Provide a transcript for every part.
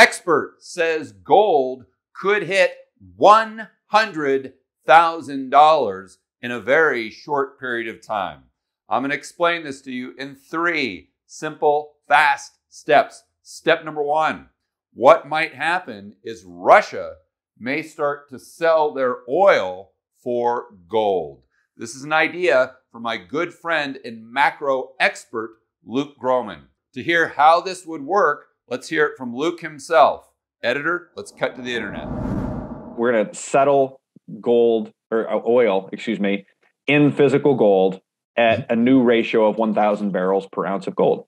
expert says gold could hit $100,000 in a very short period of time. I'm going to explain this to you in three simple, fast steps. Step number one what might happen is Russia may start to sell their oil for gold. This is an idea from my good friend and macro expert, Luke Gromen. To hear how this would work, let's hear it from Luke himself. Editor, let's cut to the internet. We're going to settle gold or uh, oil, excuse me, in physical gold at a new ratio of 1,000 barrels per ounce of gold.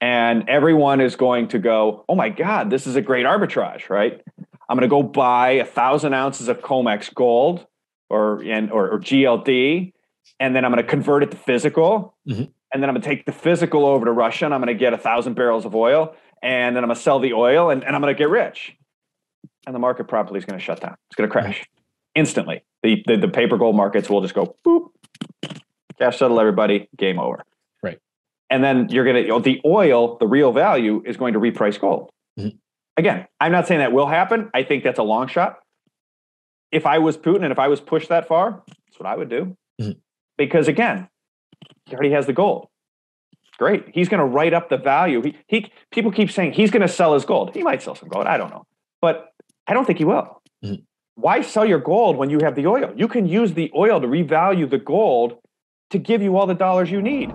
And everyone is going to go, oh my God, this is a great arbitrage, right? I'm going to go buy a thousand ounces of COMEX gold or, and, or, or GLD, and then I'm going to convert it to physical. Mm-hmm. And then I'm going to take the physical over to Russia and I'm going to get a thousand barrels of oil. And then I'm going to sell the oil and, and I'm going to get rich. And the market probably is going to shut down. It's going to crash instantly. The, the, the paper gold markets will just go boop, cash settle everybody, game over. Right. And then you're going to, you know, the oil, the real value is going to reprice gold. Mm-hmm. Again, I'm not saying that will happen. I think that's a long shot. If I was Putin and if I was pushed that far, that's what I would do. Mm-hmm. Because again, he already has the gold. Great. He's going to write up the value. He, he people keep saying he's going to sell his gold. He might sell some gold. I don't know. But I don't think he will. Mm-hmm. Why sell your gold when you have the oil? You can use the oil to revalue the gold to give you all the dollars you need.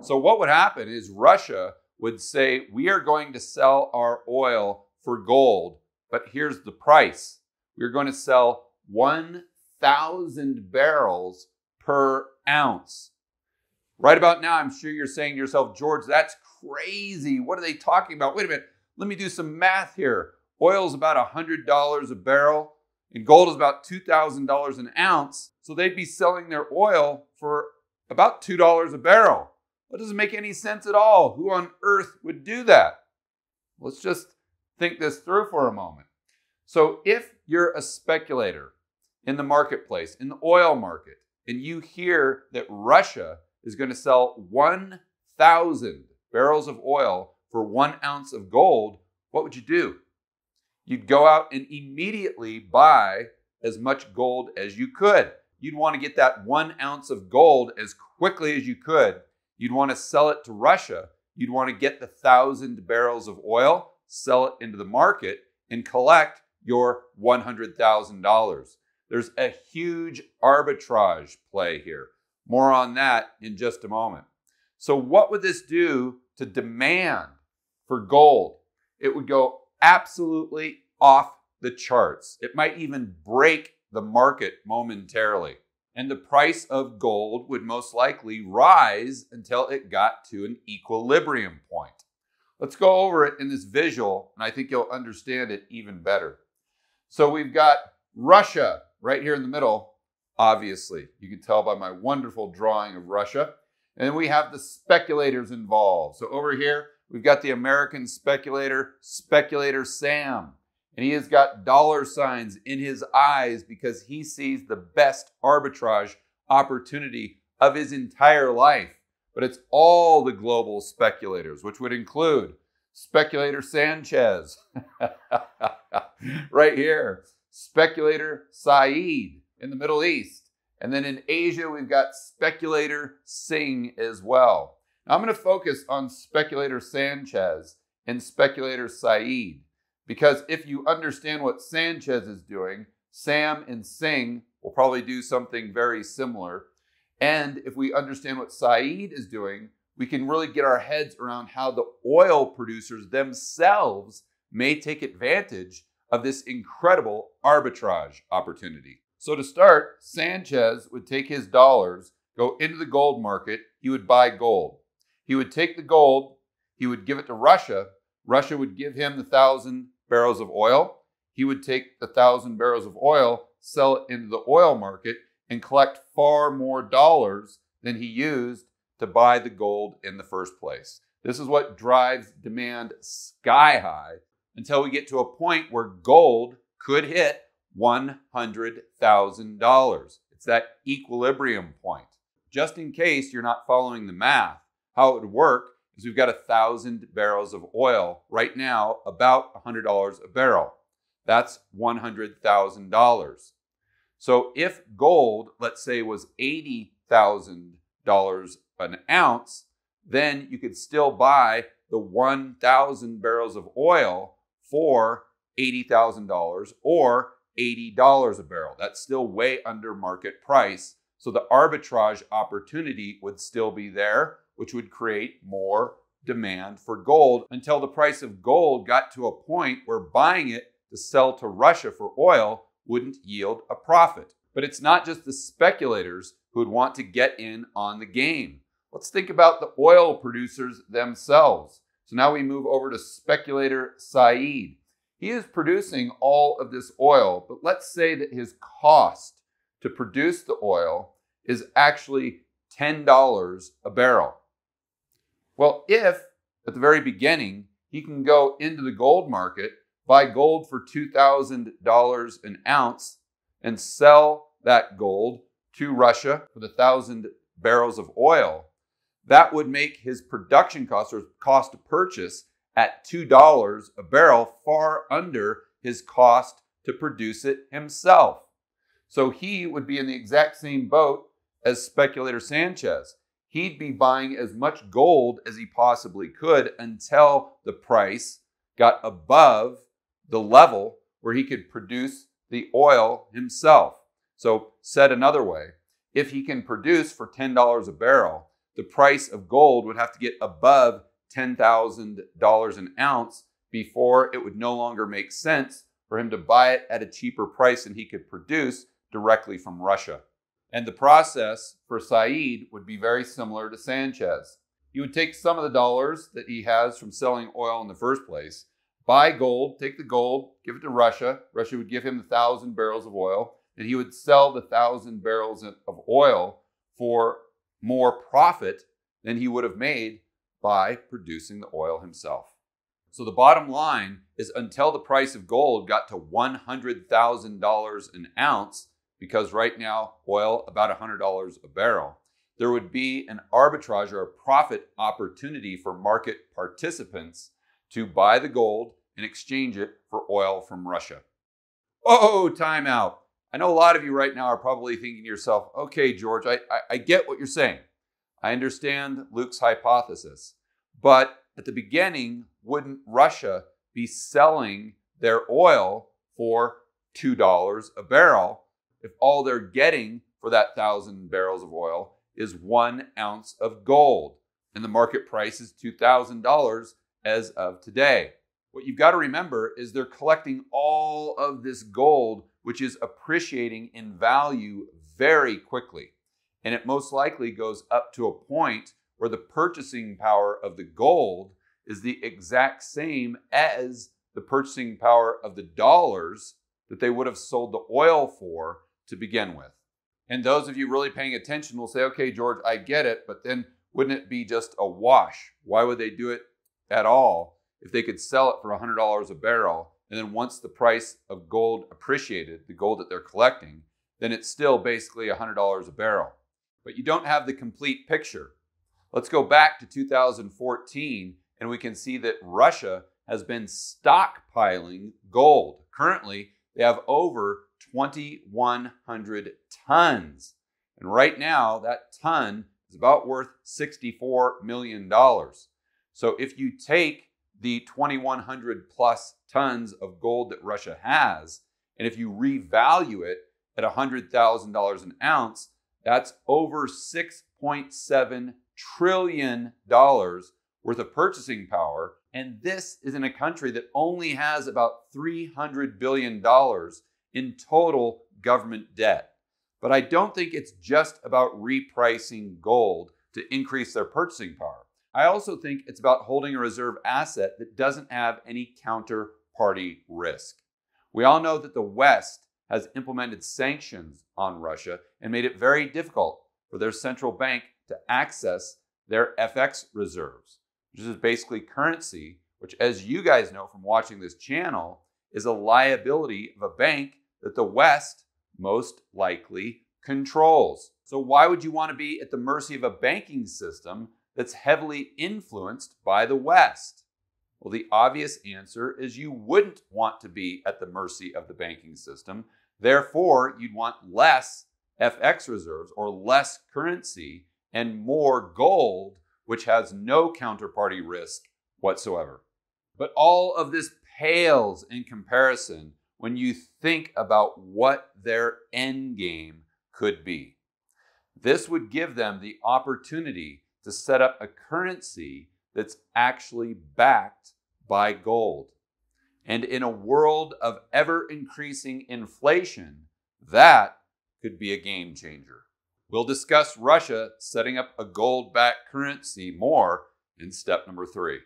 So, what would happen is Russia would say, We are going to sell our oil for gold, but here's the price. We're going to sell 1,000 barrels per ounce. Right about now, I'm sure you're saying to yourself, George, that's crazy. What are they talking about? Wait a minute. Let me do some math here. Oil is about $100 a barrel, and gold is about $2,000 an ounce. So they'd be selling their oil for about $2 a barrel. That doesn't make any sense at all. Who on earth would do that? Let's just think this through for a moment. So, if you're a speculator in the marketplace, in the oil market, and you hear that Russia is going to sell 1,000 barrels of oil for one ounce of gold, what would you do? You'd go out and immediately buy as much gold as you could. You'd want to get that one ounce of gold as quickly as you could You'd want to sell it to Russia. You'd want to get the thousand barrels of oil, sell it into the market, and collect your $100,000. There's a huge arbitrage play here. More on that in just a moment. So, what would this do to demand for gold? It would go absolutely off the charts. It might even break the market momentarily and the price of gold would most likely rise until it got to an equilibrium point. Let's go over it in this visual, and I think you'll understand it even better. So we've got Russia right here in the middle, obviously. You can tell by my wonderful drawing of Russia. And then we have the speculators involved. So over here, we've got the American speculator, Speculator Sam. And he has got dollar signs in his eyes because he sees the best arbitrage opportunity of his entire life. But it's all the global speculators, which would include speculator Sanchez, right here, speculator Saeed in the Middle East. And then in Asia, we've got speculator Singh as well. Now, I'm going to focus on speculator Sanchez and speculator Saeed. Because if you understand what Sanchez is doing, Sam and Singh will probably do something very similar. And if we understand what Saeed is doing, we can really get our heads around how the oil producers themselves may take advantage of this incredible arbitrage opportunity. So, to start, Sanchez would take his dollars, go into the gold market, he would buy gold. He would take the gold, he would give it to Russia. Russia would give him the thousand barrels of oil. He would take the thousand barrels of oil, sell it into the oil market, and collect far more dollars than he used to buy the gold in the first place. This is what drives demand sky high until we get to a point where gold could hit $100,000. It's that equilibrium point. Just in case you're not following the math, how it would work is we've got a thousand barrels of oil right now, about $100 a barrel. That's $100,000. So if gold, let's say, was $80,000 an ounce, then you could still buy the 1,000 barrels of oil for $80,000 or $80 a barrel. That's still way under market price. So the arbitrage opportunity would still be there, which would create more demand for gold until the price of gold got to a point where buying it to sell to Russia for oil wouldn't yield a profit. But it's not just the speculators who would want to get in on the game. Let's think about the oil producers themselves. So now we move over to speculator Saeed. He is producing all of this oil, but let's say that his cost to produce the oil is actually $10 a barrel. Well, if at the very beginning he can go into the gold market, buy gold for $2,000 an ounce, and sell that gold to Russia for the thousand barrels of oil, that would make his production cost or cost to purchase at $2 a barrel, far under his cost to produce it himself. So he would be in the exact same boat as speculator Sanchez. He'd be buying as much gold as he possibly could until the price got above the level where he could produce the oil himself. So, said another way, if he can produce for $10 a barrel, the price of gold would have to get above $10,000 an ounce before it would no longer make sense for him to buy it at a cheaper price than he could produce directly from Russia. And the process for Saeed would be very similar to Sanchez. He would take some of the dollars that he has from selling oil in the first place, buy gold, take the gold, give it to Russia. Russia would give him the thousand barrels of oil, and he would sell the thousand barrels of oil for more profit than he would have made by producing the oil himself. So the bottom line is until the price of gold got to $100,000 an ounce, because right now oil about $100 a barrel, there would be an arbitrage or a profit opportunity for market participants to buy the gold and exchange it for oil from Russia. Oh, time out. I know a lot of you right now are probably thinking to yourself, okay, George, I, I, I get what you're saying. I understand Luke's hypothesis. But at the beginning, wouldn't Russia be selling their oil for $2 a barrel if all they're getting for that thousand barrels of oil is one ounce of gold? And the market price is $2,000 as of today. What you've got to remember is they're collecting all of this gold, which is appreciating in value very quickly. And it most likely goes up to a point where the purchasing power of the gold is the exact same as the purchasing power of the dollars that they would have sold the oil for to begin with. And those of you really paying attention will say, okay, George, I get it, but then wouldn't it be just a wash? Why would they do it at all if they could sell it for $100 a barrel? And then once the price of gold appreciated, the gold that they're collecting, then it's still basically $100 a barrel but you don't have the complete picture. Let's go back to 2014 and we can see that Russia has been stockpiling gold. Currently, they have over 2,100 tons. And right now, that ton is about worth $64 million. So if you take the 2,100 plus tons of gold that Russia has, and if you revalue it at $100,000 an ounce, that's over $6.7 trillion worth of purchasing power. And this is in a country that only has about $300 billion in total government debt. But I don't think it's just about repricing gold to increase their purchasing power. I also think it's about holding a reserve asset that doesn't have any counterparty risk. We all know that the West has implemented sanctions on Russia and made it very difficult for their central bank to access their FX reserves, which is basically currency, which, as you guys know from watching this channel, is a liability of a bank that the West most likely controls. So, why would you want to be at the mercy of a banking system that's heavily influenced by the West? Well, the obvious answer is you wouldn't want to be at the mercy of the banking system. Therefore, you'd want less FX reserves or less currency and more gold, which has no counterparty risk whatsoever. But all of this pales in comparison when you think about what their end game could be. This would give them the opportunity to set up a currency that's actually backed by gold. And in a world of ever increasing inflation, that could be a game changer. We'll discuss Russia setting up a gold backed currency more in step number three.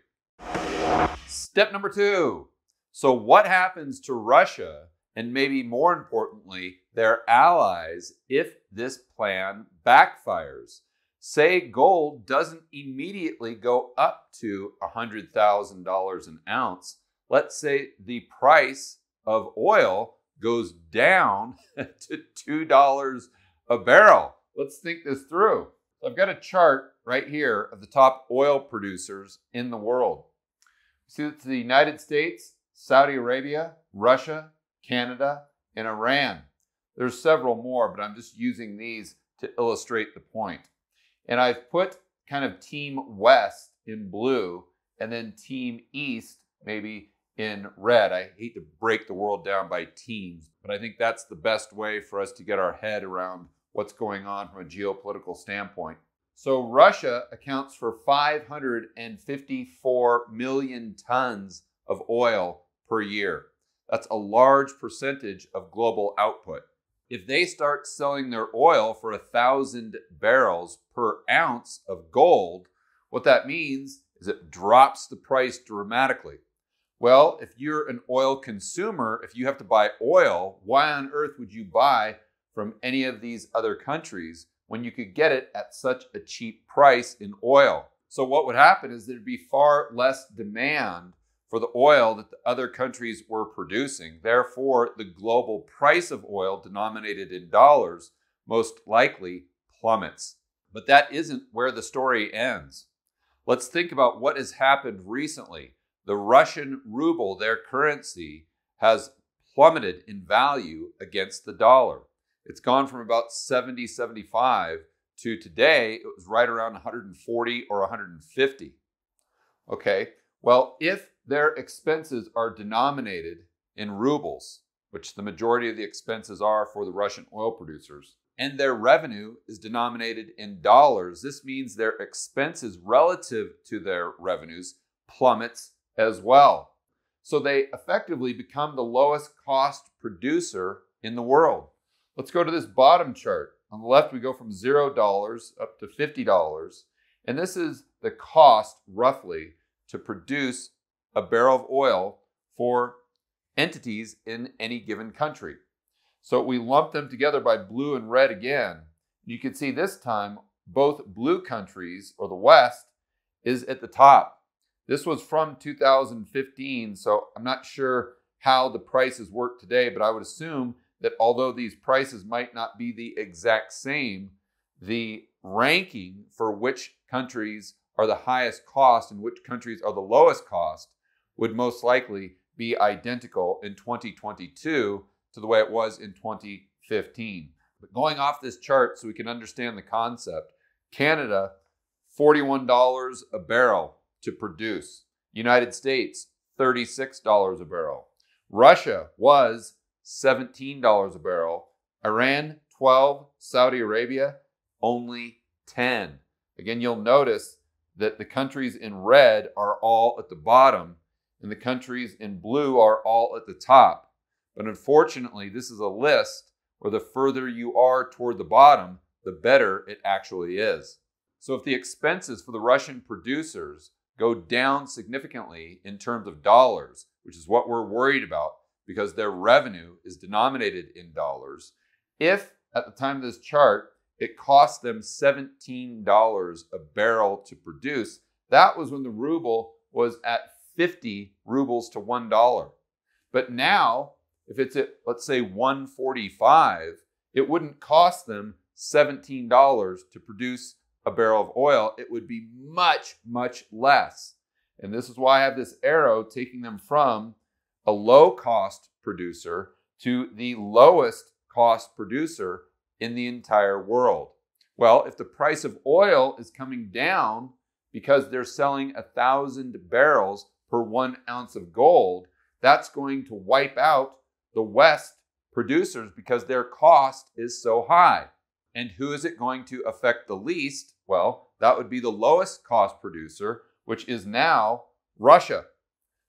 Step number two. So, what happens to Russia and maybe more importantly, their allies if this plan backfires? Say gold doesn't immediately go up to $100,000 an ounce. Let's say the price of oil goes down to $2 a barrel. Let's think this through. I've got a chart right here of the top oil producers in the world. See, it's the United States, Saudi Arabia, Russia, Canada, and Iran. There's several more, but I'm just using these to illustrate the point. And I've put kind of Team West in blue and then Team East maybe in red. I hate to break the world down by teams, but I think that's the best way for us to get our head around what's going on from a geopolitical standpoint. So Russia accounts for 554 million tons of oil per year. That's a large percentage of global output. If they start selling their oil for a thousand barrels per ounce of gold, what that means is it drops the price dramatically. Well, if you're an oil consumer, if you have to buy oil, why on earth would you buy from any of these other countries when you could get it at such a cheap price in oil? So, what would happen is there'd be far less demand for the oil that the other countries were producing. Therefore, the global price of oil denominated in dollars most likely plummets. But that isn't where the story ends. Let's think about what has happened recently. The Russian ruble, their currency, has plummeted in value against the dollar. It's gone from about 70, 75 to today, it was right around 140 or 150. Okay, well, if their expenses are denominated in rubles, which the majority of the expenses are for the Russian oil producers, and their revenue is denominated in dollars, this means their expenses relative to their revenues plummets as well. So they effectively become the lowest cost producer in the world. Let's go to this bottom chart. On the left, we go from $0 up to $50. And this is the cost, roughly, to produce a barrel of oil for entities in any given country. So we lump them together by blue and red again. You can see this time both blue countries or the West is at the top. This was from 2015, so I'm not sure how the prices work today, but I would assume that although these prices might not be the exact same, the ranking for which countries are the highest cost and which countries are the lowest cost would most likely be identical in 2022 to the way it was in 2015. But going off this chart so we can understand the concept, Canada, $41 a barrel to produce. United States, $36 a barrel. Russia was $17 a barrel. Iran, 12. Saudi Arabia, only 10. Again, you'll notice that the countries in red are all at the bottom and the countries in blue are all at the top. But unfortunately, this is a list where the further you are toward the bottom, the better it actually is. So if the expenses for the Russian producers go down significantly in terms of dollars, which is what we're worried about because their revenue is denominated in dollars, if at the time of this chart it cost them $17 a barrel to produce, that was when the ruble was at 50 rubles to $1. But now, if it's at, let's say, 145, it wouldn't cost them $17 to produce a barrel of oil, it would be much, much less. And this is why I have this arrow taking them from a low cost producer to the lowest cost producer in the entire world. Well, if the price of oil is coming down because they're selling a thousand barrels per one ounce of gold, that's going to wipe out the West producers because their cost is so high. And who is it going to affect the least? Well, that would be the lowest cost producer, which is now Russia.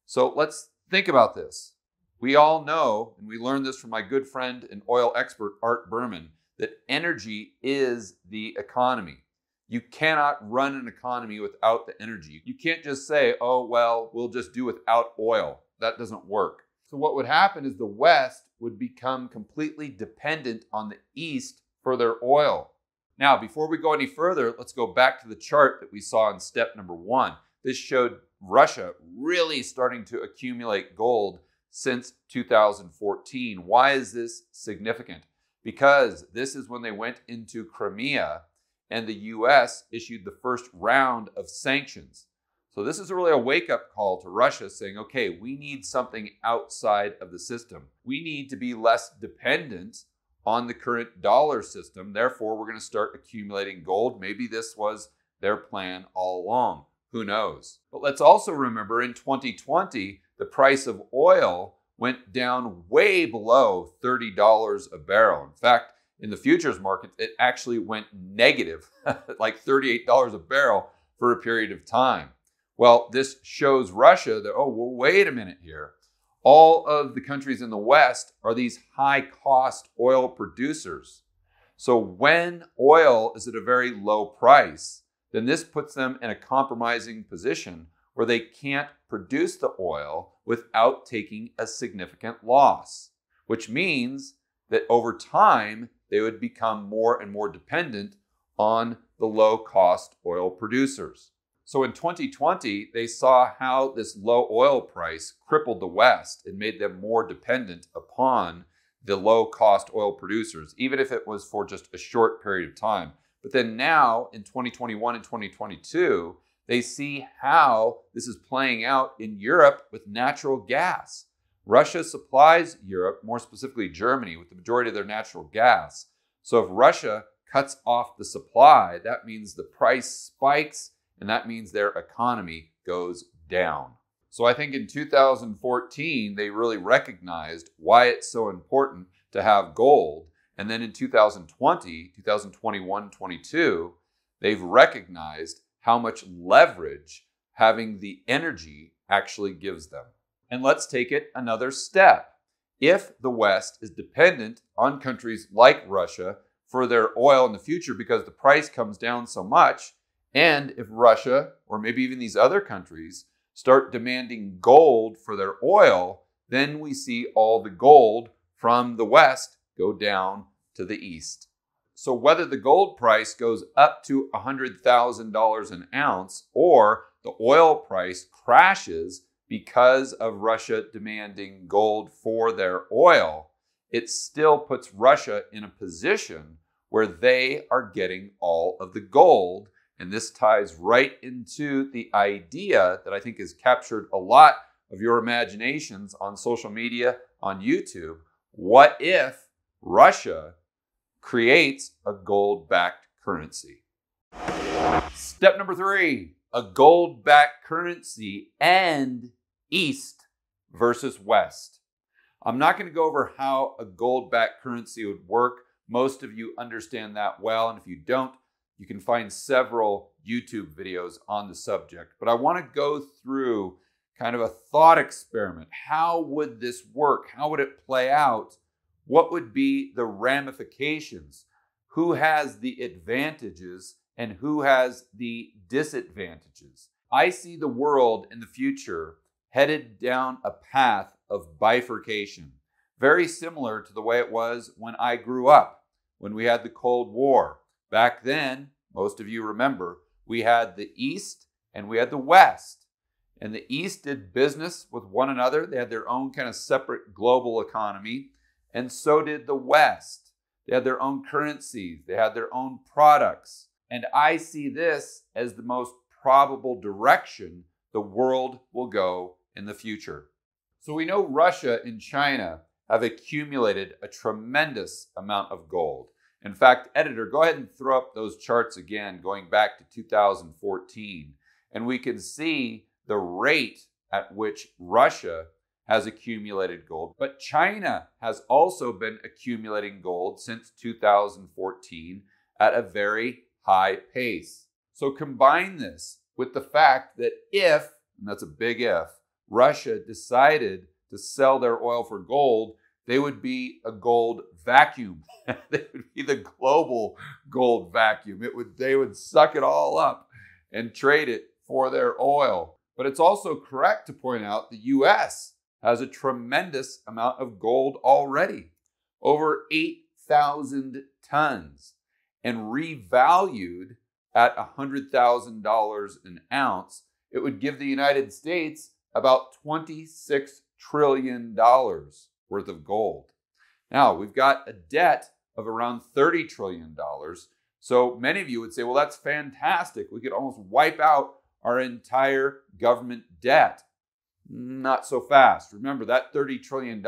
So let's think about this. We all know, and we learned this from my good friend and oil expert, Art Berman, that energy is the economy. You cannot run an economy without the energy. You can't just say, oh, well, we'll just do without oil. That doesn't work. So, what would happen is the West would become completely dependent on the East for their oil. Now, before we go any further, let's go back to the chart that we saw in step number one. This showed Russia really starting to accumulate gold since 2014. Why is this significant? Because this is when they went into Crimea and the US issued the first round of sanctions. So, this is really a wake up call to Russia saying, okay, we need something outside of the system. We need to be less dependent on the current dollar system. Therefore, we're going to start accumulating gold. Maybe this was their plan all along. Who knows? But let's also remember in 2020, the price of oil went down way below $30 a barrel. In fact, in the futures market, it actually went negative, like $38 a barrel for a period of time. Well, this shows Russia that, oh, well, wait a minute here. All of the countries in the West are these high cost oil producers. So when oil is at a very low price, then this puts them in a compromising position where they can't produce the oil without taking a significant loss, which means that over time, they would become more and more dependent on the low cost oil producers. So in 2020, they saw how this low oil price crippled the West and made them more dependent upon the low cost oil producers, even if it was for just a short period of time. But then now in 2021 and 2022, they see how this is playing out in Europe with natural gas. Russia supplies Europe, more specifically Germany, with the majority of their natural gas. So if Russia cuts off the supply, that means the price spikes and that means their economy goes down. So I think in 2014, they really recognized why it's so important to have gold. And then in 2020, 2021, 22, they've recognized how much leverage having the energy actually gives them. And let's take it another step. If the West is dependent on countries like Russia for their oil in the future because the price comes down so much, and if Russia or maybe even these other countries start demanding gold for their oil, then we see all the gold from the West go down to the East. So whether the gold price goes up to $100,000 an ounce or the oil price crashes because of Russia demanding gold for their oil, it still puts Russia in a position where they are getting all of the gold. And this ties right into the idea that I think has captured a lot of your imaginations on social media, on YouTube. What if Russia creates a gold backed currency. Step number three a gold backed currency and East versus West. I'm not going to go over how a gold backed currency would work. Most of you understand that well. And if you don't, you can find several YouTube videos on the subject. But I want to go through kind of a thought experiment. How would this work? How would it play out what would be the ramifications? Who has the advantages and who has the disadvantages? I see the world in the future headed down a path of bifurcation, very similar to the way it was when I grew up, when we had the Cold War. Back then, most of you remember, we had the East and we had the West. And the East did business with one another. They had their own kind of separate global economy and so did the West. They had their own currencies, they had their own products. And I see this as the most probable direction the world will go in the future. So we know Russia and China have accumulated a tremendous amount of gold. In fact, editor, go ahead and throw up those charts again, going back to 2014. And we can see the rate at which Russia has accumulated gold. But China has also been accumulating gold since 2014 at a very high pace. So combine this with the fact that if, and that's a big if, Russia decided to sell their oil for gold, they would be a gold vacuum. they would be the global gold vacuum. It would they would suck it all up and trade it for their oil. But it's also correct to point out the US has a tremendous amount of gold already. Over 8,000 tons and revalued at $100,000 an ounce, it would give the United States about $26 trillion worth of gold. Now, we've got a debt of around $30 trillion. So many of you would say, well, that's fantastic. We could almost wipe out our entire government debt. Not so fast. Remember, that $30 trillion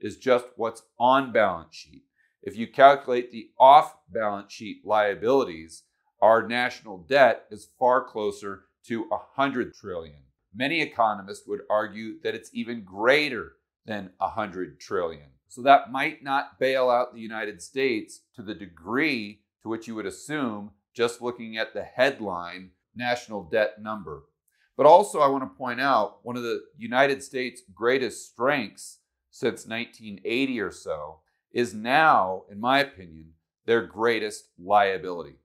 is just what's on balance sheet. If you calculate the off balance sheet liabilities, our national debt is far closer to 100 trillion. Many economists would argue that it's even greater than 100 trillion. So that might not bail out the United States to the degree to which you would assume just looking at the headline national debt number. But also, I want to point out one of the United States' greatest strengths since 1980 or so is now, in my opinion, their greatest liability.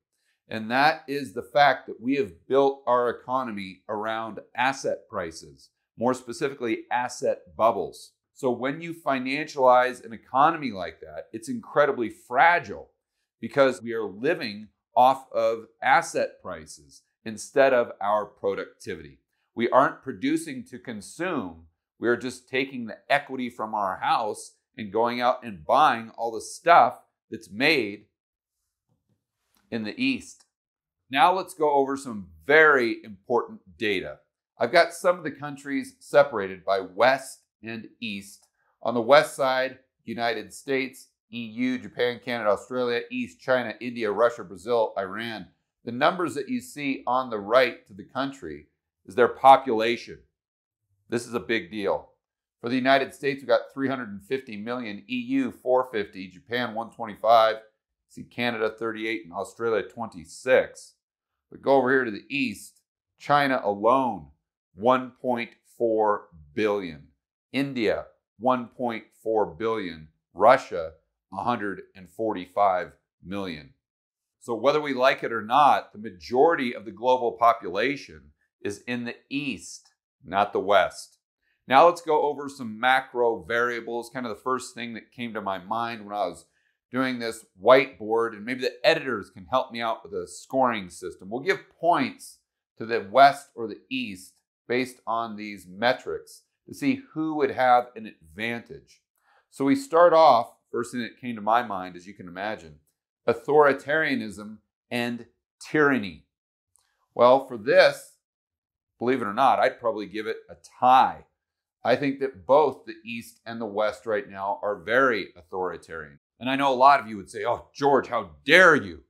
And that is the fact that we have built our economy around asset prices, more specifically, asset bubbles. So when you financialize an economy like that, it's incredibly fragile because we are living off of asset prices instead of our productivity. We aren't producing to consume, we are just taking the equity from our house and going out and buying all the stuff that's made in the East. Now let's go over some very important data. I've got some of the countries separated by West and East. On the West side, United States, EU, Japan, Canada, Australia, East, China, India, Russia, Brazil, Iran. The numbers that you see on the right to the country is their population. This is a big deal. For the United States, we've got 350 million, EU 450, Japan 125, see Canada 38, and Australia 26. But go over here to the east, China alone, 1.4 billion. India, 1.4 billion. Russia, 145 million. So, whether we like it or not, the majority of the global population is in the east, not the west. Now, let's go over some macro variables, kind of the first thing that came to my mind when I was doing this whiteboard, and maybe the editors can help me out with a scoring system. We'll give points to the west or the east based on these metrics to see who would have an advantage. So we start off, first thing that came to my mind, as you can imagine, authoritarianism and tyranny. Well, for this, believe it or not, I'd probably give it a tie. I think that both the East and the West right now are very authoritarian. And I know a lot of you would say, oh, George, how dare you?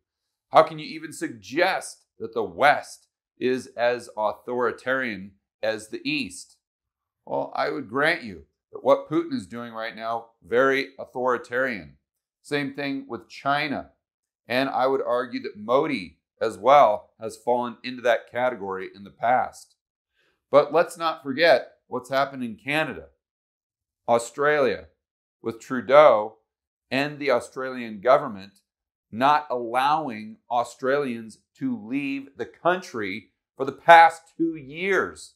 How can you even suggest that the West is as authoritarian as the East? Well, I would grant you that what Putin is doing right now, very authoritarian. Same thing with China. And I would argue that Modi as well has fallen into that category in the past. But let's not forget what's happened in Canada, Australia, with Trudeau and the Australian government not allowing Australians to leave the country for the past two years.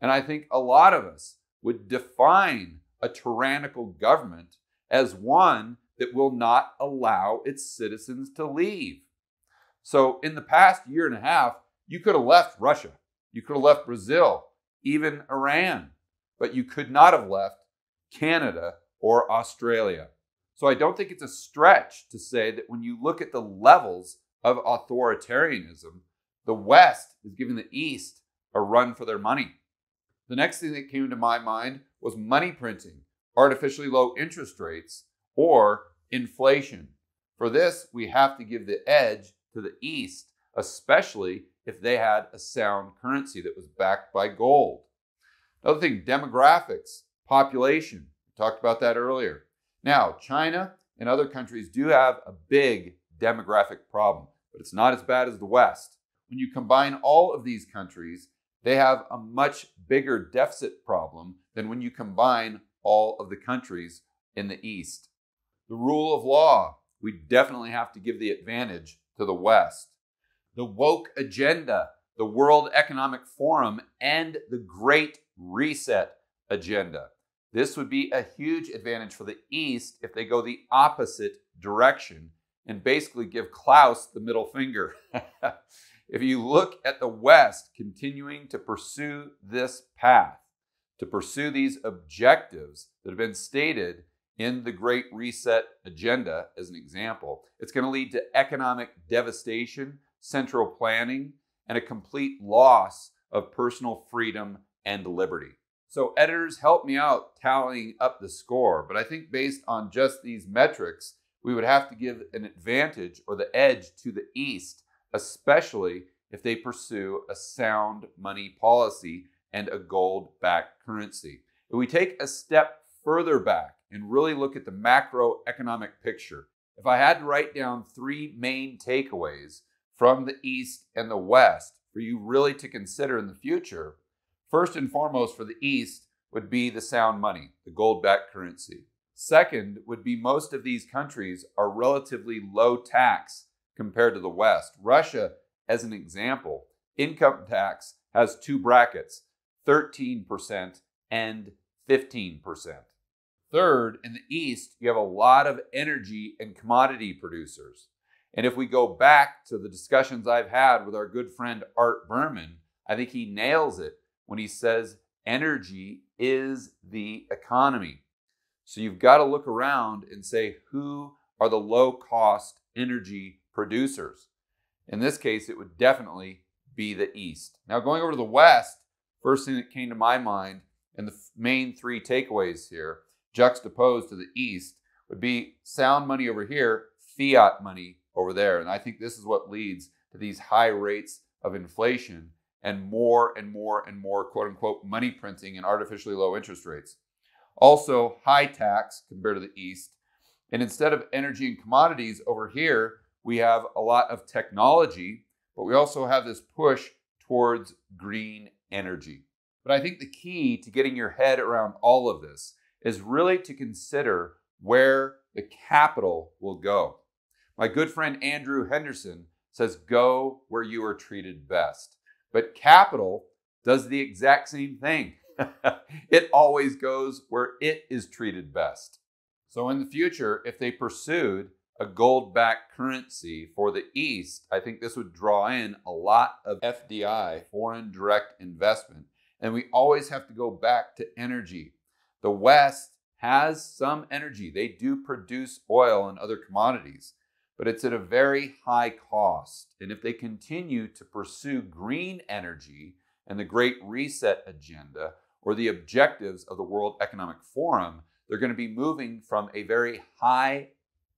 And I think a lot of us would define a tyrannical government as one that will not allow its citizens to leave. So, in the past year and a half, you could have left Russia, you could have left Brazil, even Iran, but you could not have left Canada or Australia. So I don't think it's a stretch to say that when you look at the levels of authoritarianism, the West is giving the East a run for their money. The next thing that came to my mind was money printing, artificially low interest rates, or inflation. For this, we have to give the edge to the East, especially if they had a sound currency that was backed by gold. Another thing, demographics, population. We talked about that earlier. Now, China and other countries do have a big demographic problem, but it's not as bad as the West. When you combine all of these countries, they have a much bigger deficit problem than when you combine all of the countries in the East. The rule of law, we definitely have to give the advantage to the West. The woke agenda, the World Economic Forum, and the Great Reset agenda. This would be a huge advantage for the East if they go the opposite direction and basically give Klaus the middle finger. if you look at the West continuing to pursue this path, to pursue these objectives that have been stated in the Great Reset agenda, as an example, it's going to lead to economic devastation, central planning, and a complete loss of personal freedom and liberty. So, editors, help me out tallying up the score, but I think based on just these metrics, we would have to give an advantage or the edge to the East, especially if they pursue a sound money policy and a gold backed currency. If we take a step further back and really look at the macroeconomic picture, if I had to write down three main takeaways from the East and the West for you really to consider in the future, first and foremost for the East would be the sound money, the gold backed currency. Second would be most of these countries are relatively low tax compared to the West. Russia, as an example, income tax has two brackets 13% and 15%. Third, in the East, you have a lot of energy and commodity producers. And if we go back to the discussions I've had with our good friend Art Berman, I think he nails it when he says energy is the economy. So you've got to look around and say, who are the low cost energy producers? In this case, it would definitely be the East. Now, going over to the West, first thing that came to my mind, and the main three takeaways here, juxtaposed to the East, would be sound money over here, fiat money over there. And I think this is what leads to these high rates of inflation and more and more and more quote unquote money printing and artificially low interest rates. Also, high tax compared to the East. And instead of energy and commodities over here, we have a lot of technology, but we also have this push towards green energy. But I think the key to getting your head around all of this is really to consider where the capital will go. My good friend Andrew Henderson says, Go where you are treated best. But capital does the exact same thing. it always goes where it is treated best. So, in the future, if they pursued a gold backed currency for the East, I think this would draw in a lot of FDI, foreign direct investment. And we always have to go back to energy. The West has some energy, they do produce oil and other commodities but it's at a very high cost. And if they continue to pursue green energy and the Great Reset agenda or the objectives of the World Economic Forum, they're going to be moving from a very high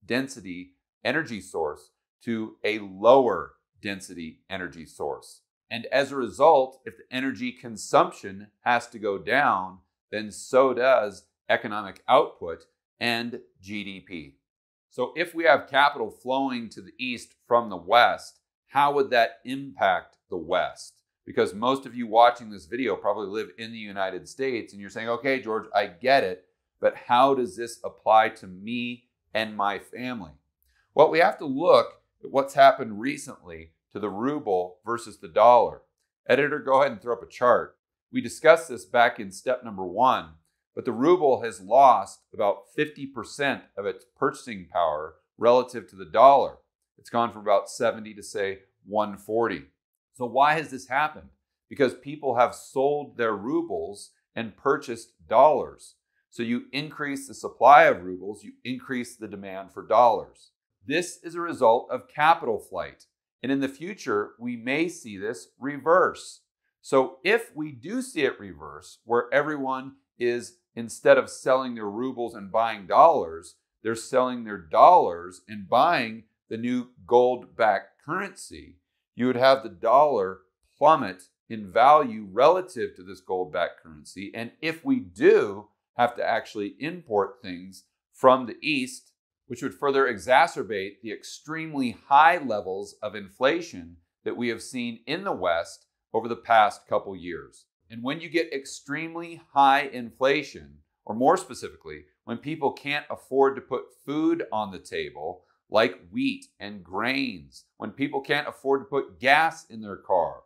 density energy source to a lower density energy source. And as a result, if the energy consumption has to go down, then so does economic output and GDP. So if we have capital flowing to the east from the west, how would that impact the west? Because most of you watching this video probably live in the United States and you're saying, okay, George, I get it, but how does this apply to me and my family? Well, we have to look at what's happened recently to the ruble versus the dollar. Editor, go ahead and throw up a chart. We discussed this back in step number one but the ruble has lost about 50% of its purchasing power relative to the dollar. It's gone from about 70 to say 140. So why has this happened? Because people have sold their rubles and purchased dollars. So you increase the supply of rubles, you increase the demand for dollars. This is a result of capital flight. And in the future, we may see this reverse. So if we do see it reverse, where everyone is instead of selling their rubles and buying dollars, they're selling their dollars and buying the new gold backed currency, you would have the dollar plummet in value relative to this gold backed currency. And if we do have to actually import things from the East, which would further exacerbate the extremely high levels of inflation that we have seen in the West over the past couple years. And when you get extremely high inflation, or more specifically, when people can't afford to put food on the table, like wheat and grains, when people can't afford to put gas in their car.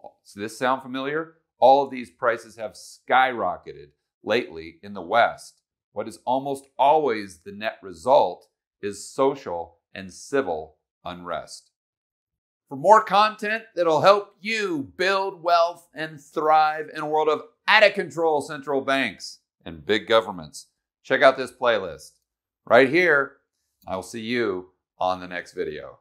Does this sound familiar? All of these prices have skyrocketed lately in the West. What is almost always the net result is social and civil unrest. For more content that'll help you build wealth and thrive in a world of out of control central banks and big governments, check out this playlist. Right here, I will see you on the next video.